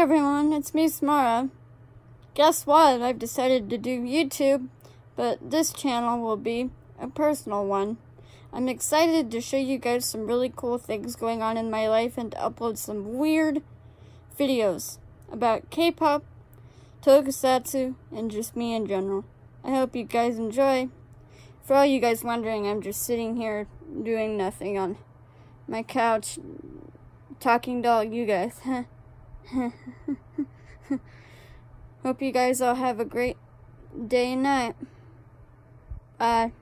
everyone, it's me, Samara. Guess what? I've decided to do YouTube, but this channel will be a personal one. I'm excited to show you guys some really cool things going on in my life and to upload some weird videos about K-pop, tokusatsu, and just me in general. I hope you guys enjoy. For all you guys wondering, I'm just sitting here doing nothing on my couch, talking to all you guys. Hope you guys all have a great day and night. Bye.